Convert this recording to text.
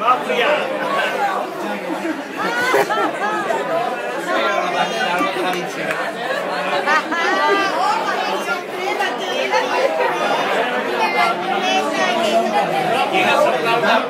Mafia. Llega a soportar.